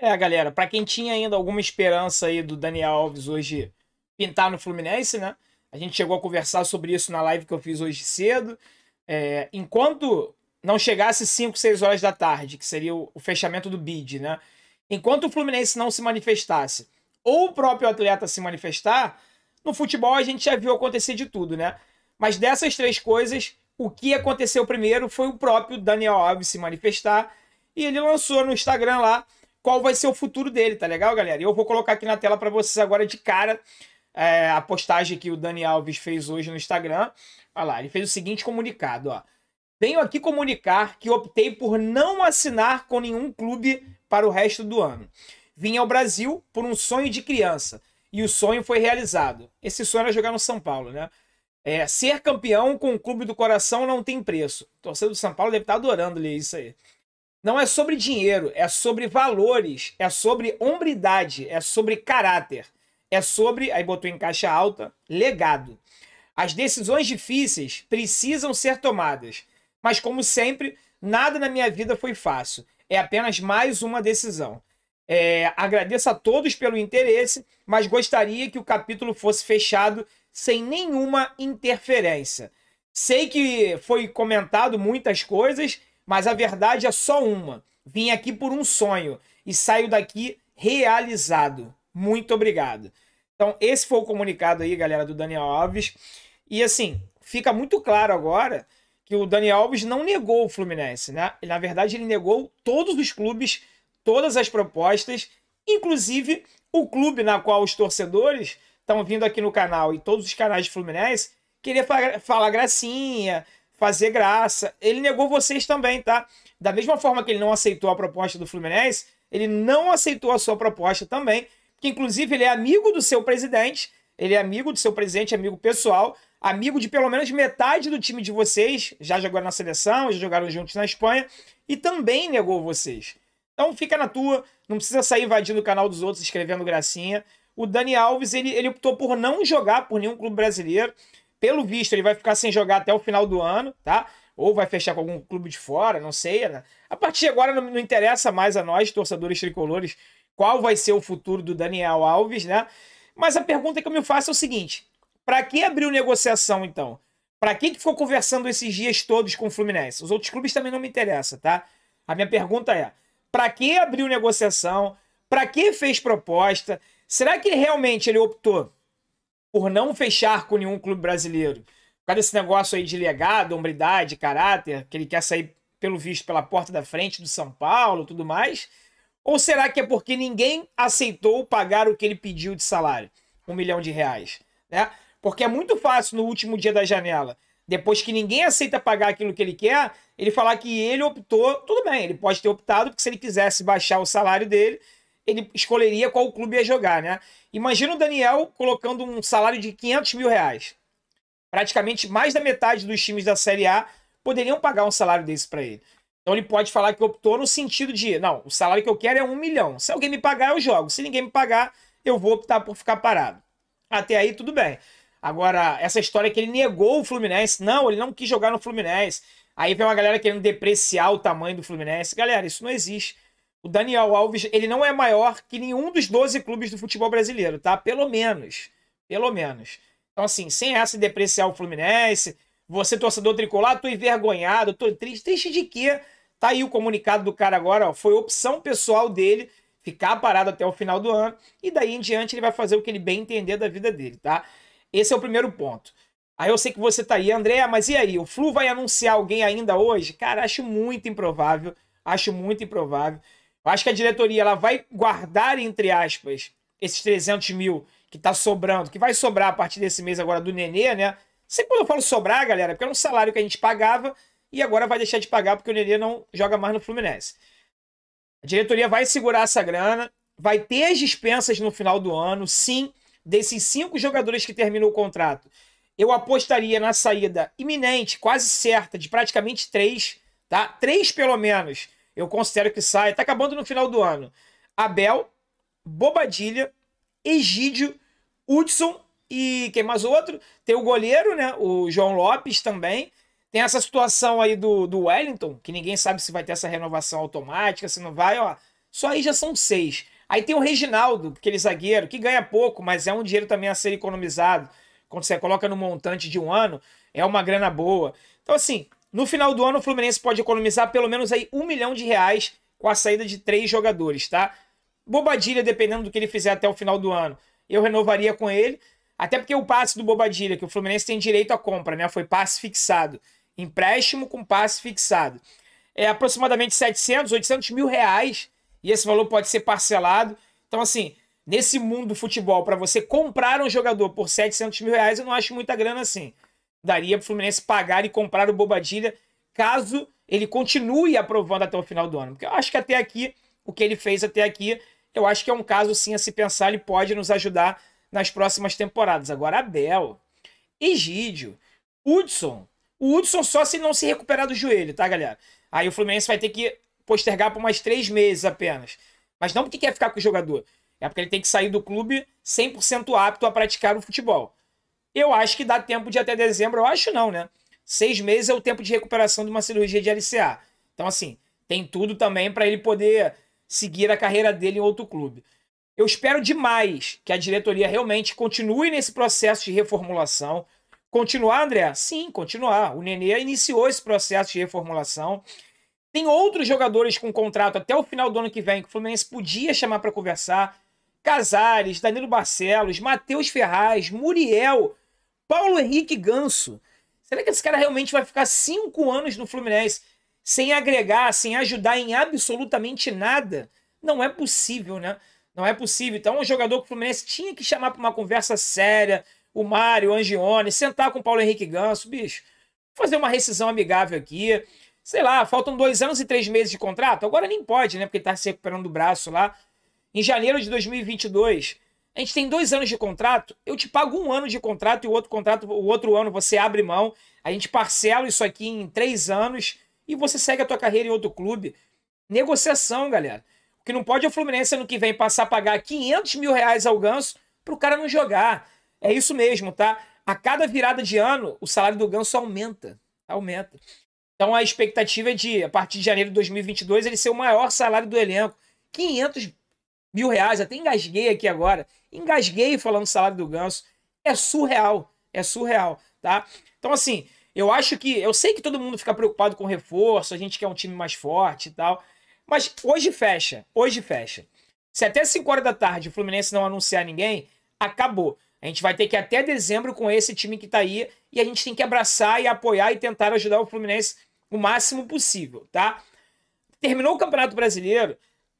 É, galera, para quem tinha ainda alguma esperança aí do Daniel Alves hoje pintar no Fluminense, né? A gente chegou a conversar sobre isso na live que eu fiz hoje cedo. É, enquanto não chegasse 5, 6 horas da tarde, que seria o, o fechamento do bid, né? Enquanto o Fluminense não se manifestasse, ou o próprio atleta se manifestar, no futebol a gente já viu acontecer de tudo, né? Mas dessas três coisas, o que aconteceu primeiro foi o próprio Daniel Alves se manifestar e ele lançou no Instagram lá qual vai ser o futuro dele, tá legal, galera? Eu vou colocar aqui na tela para vocês agora de cara é, a postagem que o Dani Alves fez hoje no Instagram. Olha lá, ele fez o seguinte comunicado, ó. Venho aqui comunicar que optei por não assinar com nenhum clube para o resto do ano. Vim ao Brasil por um sonho de criança e o sonho foi realizado. Esse sonho era jogar no São Paulo, né? É, ser campeão com o clube do coração não tem preço. Torcedor do São Paulo deve estar adorando ler isso aí. Não é sobre dinheiro, é sobre valores, é sobre hombridade, é sobre caráter, é sobre, aí botou em caixa alta, legado. As decisões difíceis precisam ser tomadas, mas como sempre, nada na minha vida foi fácil. É apenas mais uma decisão. É, agradeço a todos pelo interesse, mas gostaria que o capítulo fosse fechado sem nenhuma interferência. Sei que foi comentado muitas coisas mas a verdade é só uma. Vim aqui por um sonho e saio daqui realizado. Muito obrigado. Então, esse foi o comunicado aí, galera, do Daniel Alves. E assim, fica muito claro agora que o Daniel Alves não negou o Fluminense, né? Na verdade, ele negou todos os clubes, todas as propostas, inclusive o clube na qual os torcedores estão vindo aqui no canal e todos os canais de Fluminense queria falar gracinha, fazer graça. Ele negou vocês também, tá? Da mesma forma que ele não aceitou a proposta do Fluminense, ele não aceitou a sua proposta também, que inclusive ele é amigo do seu presidente, ele é amigo do seu presidente, amigo pessoal, amigo de pelo menos metade do time de vocês, já jogaram na seleção, já jogaram juntos na Espanha, e também negou vocês. Então fica na tua, não precisa sair invadindo o canal dos outros, escrevendo gracinha. O Dani Alves, ele, ele optou por não jogar por nenhum clube brasileiro. Pelo visto, ele vai ficar sem jogar até o final do ano, tá? Ou vai fechar com algum clube de fora, não sei. Né? A partir de agora não, não interessa mais a nós, torcedores tricolores, qual vai ser o futuro do Daniel Alves, né? Mas a pergunta que eu me faço é o seguinte: para que abriu negociação então? Para que, que ficou conversando esses dias todos com o Fluminense? Os outros clubes também não me interessam, tá? A minha pergunta é: para que abriu negociação? Para que fez proposta? Será que realmente ele optou por não fechar com nenhum clube brasileiro. Por causa desse negócio aí de legado, hombridade, caráter, que ele quer sair, pelo visto, pela porta da frente do São Paulo tudo mais? Ou será que é porque ninguém aceitou pagar o que ele pediu de salário? Um milhão de reais. Né? Porque é muito fácil no último dia da janela, depois que ninguém aceita pagar aquilo que ele quer, ele falar que ele optou, tudo bem, ele pode ter optado, porque se ele quisesse baixar o salário dele, ele escolheria qual clube ia jogar, né? Imagina o Daniel colocando um salário de 500 mil reais. Praticamente mais da metade dos times da Série A poderiam pagar um salário desse para ele. Então ele pode falar que optou no sentido de, não, o salário que eu quero é um milhão. Se alguém me pagar, eu jogo. Se ninguém me pagar, eu vou optar por ficar parado. Até aí, tudo bem. Agora, essa história que ele negou o Fluminense, não, ele não quis jogar no Fluminense. Aí vem uma galera querendo depreciar o tamanho do Fluminense. Galera, isso não existe. O Daniel Alves, ele não é maior que nenhum dos 12 clubes do futebol brasileiro, tá? Pelo menos. Pelo menos. Então, assim, sem essa de depreciar o Fluminense, você, torcedor tricolor, tô envergonhado, tô triste. Triste de quê? Tá aí o comunicado do cara agora, ó. Foi opção pessoal dele ficar parado até o final do ano. E daí em diante ele vai fazer o que ele bem entender da vida dele, tá? Esse é o primeiro ponto. Aí eu sei que você tá aí, André, mas e aí? O Flu vai anunciar alguém ainda hoje? Cara, acho muito improvável. Acho muito improvável. Eu acho que a diretoria ela vai guardar, entre aspas, esses 300 mil que está sobrando, que vai sobrar a partir desse mês agora do Nenê, né? Sempre quando eu falo sobrar, galera, porque era um salário que a gente pagava e agora vai deixar de pagar porque o Nenê não joga mais no Fluminense. A diretoria vai segurar essa grana, vai ter as dispensas no final do ano, sim, desses cinco jogadores que terminam o contrato. Eu apostaria na saída iminente, quase certa, de praticamente três, tá? Três pelo menos eu considero que sai. Tá acabando no final do ano. Abel, Bobadilha, Egídio, Hudson e quem mais outro? Tem o goleiro, né? O João Lopes também. Tem essa situação aí do, do Wellington, que ninguém sabe se vai ter essa renovação automática, se não vai, ó. Só aí já são seis. Aí tem o Reginaldo, aquele zagueiro, que ganha pouco, mas é um dinheiro também a ser economizado. Quando você coloca no montante de um ano, é uma grana boa. Então, assim, no final do ano, o Fluminense pode economizar pelo menos aí um milhão de reais com a saída de três jogadores, tá? Bobadilha, dependendo do que ele fizer até o final do ano, eu renovaria com ele. Até porque o passe do Bobadilha, que o Fluminense tem direito à compra, né? Foi passe fixado. Empréstimo com passe fixado. É aproximadamente 700, 800 mil reais. E esse valor pode ser parcelado. Então, assim, nesse mundo do futebol, para você comprar um jogador por 700 mil reais, eu não acho muita grana assim. Daria para o Fluminense pagar e comprar o Bobadilha caso ele continue aprovando até o final do ano. Porque eu acho que até aqui, o que ele fez até aqui, eu acho que é um caso sim a se pensar, ele pode nos ajudar nas próximas temporadas. Agora, Abel, Egídio, Hudson. O Hudson só se não se recuperar do joelho, tá, galera? Aí o Fluminense vai ter que postergar por mais três meses apenas. Mas não porque quer ficar com o jogador. É porque ele tem que sair do clube 100% apto a praticar o futebol. Eu acho que dá tempo de até dezembro. Eu acho não, né? Seis meses é o tempo de recuperação de uma cirurgia de LCA. Então, assim, tem tudo também para ele poder seguir a carreira dele em outro clube. Eu espero demais que a diretoria realmente continue nesse processo de reformulação. Continuar, André? Sim, continuar. O Nenê iniciou esse processo de reformulação. Tem outros jogadores com contrato até o final do ano que vem que o Fluminense podia chamar para conversar. Casares, Danilo Barcelos, Matheus Ferraz, Muriel, Paulo Henrique Ganso. Será que esse cara realmente vai ficar cinco anos no Fluminense sem agregar, sem ajudar em absolutamente nada? Não é possível, né? Não é possível. Então, um jogador que o Fluminense tinha que chamar para uma conversa séria, o Mário, o Angione, sentar com o Paulo Henrique Ganso, bicho, fazer uma rescisão amigável aqui. Sei lá, faltam dois anos e três meses de contrato. Agora nem pode, né? Porque ele tá se recuperando do braço lá. Em janeiro de 2022, a gente tem dois anos de contrato. Eu te pago um ano de contrato e o outro contrato, o outro ano você abre mão. A gente parcela isso aqui em três anos e você segue a tua carreira em outro clube. Negociação, galera que não pode é o Fluminense ano que vem passar a pagar 500 mil reais ao Ganso para o cara não jogar. É isso mesmo, tá? A cada virada de ano, o salário do Ganso aumenta. Aumenta. Então a expectativa é de, a partir de janeiro de 2022, ele ser o maior salário do elenco. 500 mil reais, até engasguei aqui agora. Engasguei falando salário do Ganso. É surreal. É surreal, tá? Então, assim, eu acho que. Eu sei que todo mundo fica preocupado com reforço, a gente quer um time mais forte e tal. Mas hoje fecha. Hoje fecha. Se até 5 horas da tarde o Fluminense não anunciar ninguém, acabou. A gente vai ter que ir até dezembro com esse time que tá aí e a gente tem que abraçar e apoiar e tentar ajudar o Fluminense o máximo possível, tá? Terminou o Campeonato Brasileiro,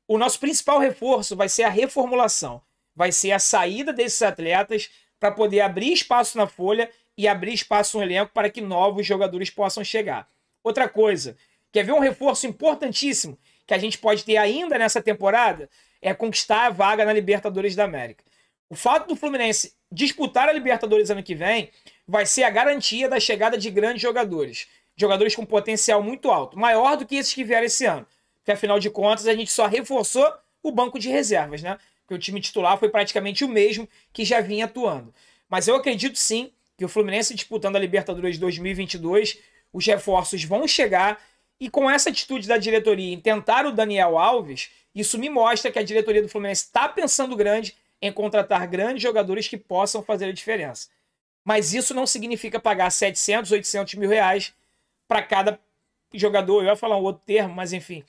o nosso principal reforço vai ser a reformulação. Vai ser a saída desses atletas para poder abrir espaço na folha e abrir espaço no elenco para que novos jogadores possam chegar. Outra coisa, quer ver um reforço importantíssimo que a gente pode ter ainda nessa temporada é conquistar a vaga na Libertadores da América. O fato do Fluminense disputar a Libertadores ano que vem vai ser a garantia da chegada de grandes jogadores. Jogadores com potencial muito alto, maior do que esses que vieram esse ano. Porque afinal de contas a gente só reforçou o banco de reservas, né? Porque o time titular foi praticamente o mesmo que já vinha atuando. Mas eu acredito sim que o Fluminense disputando a Libertadores 2022, os reforços vão chegar e com essa atitude da diretoria em tentar o Daniel Alves, isso me mostra que a diretoria do Fluminense está pensando grande em contratar grandes jogadores que possam fazer a diferença. Mas isso não significa pagar 700, 800 mil reais para cada jogador. Eu ia falar um outro termo, mas enfim.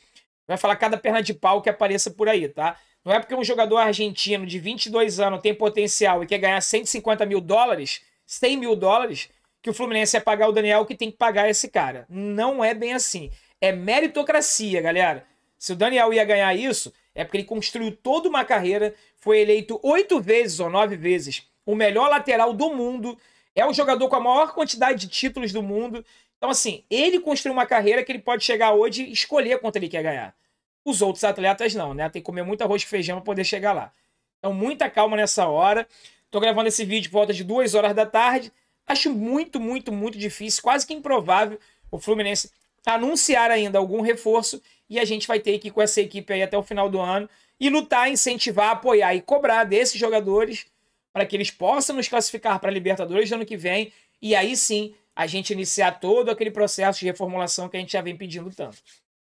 Vai falar cada perna de pau que apareça por aí, tá? Não é porque um jogador argentino de 22 anos tem potencial e quer ganhar 150 mil dólares, 100 mil dólares, que o Fluminense é pagar o Daniel que tem que pagar esse cara. Não é bem assim. É meritocracia, galera. Se o Daniel ia ganhar isso, é porque ele construiu toda uma carreira, foi eleito oito vezes ou nove vezes o melhor lateral do mundo, é o jogador com a maior quantidade de títulos do mundo. Então, assim, ele construiu uma carreira que ele pode chegar hoje e escolher quanto ele quer ganhar. Os outros atletas não, né? Tem que comer muito arroz e feijão para poder chegar lá. Então, muita calma nessa hora. Tô gravando esse vídeo por volta de duas horas da tarde. Acho muito, muito, muito difícil, quase que improvável, o Fluminense anunciar ainda algum reforço e a gente vai ter que ir com essa equipe aí até o final do ano e lutar, incentivar, apoiar e cobrar desses jogadores para que eles possam nos classificar para a Libertadores do ano que vem e aí sim a gente iniciar todo aquele processo de reformulação que a gente já vem pedindo tanto.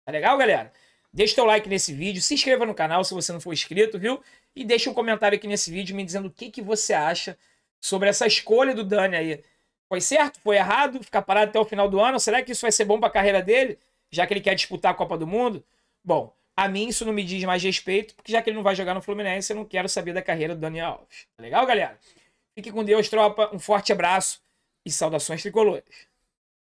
Tá legal, galera? Deixa teu like nesse vídeo, se inscreva no canal se você não for inscrito, viu? E deixa um comentário aqui nesse vídeo me dizendo o que, que você acha sobre essa escolha do Dani aí. Foi certo? Foi errado? Ficar parado até o final do ano? Será que isso vai ser bom para a carreira dele? Já que ele quer disputar a Copa do Mundo? Bom, a mim isso não me diz mais respeito, porque já que ele não vai jogar no Fluminense, eu não quero saber da carreira do Dani Alves. Tá legal, galera? Fique com Deus, tropa. Um forte abraço e saudações tricolores.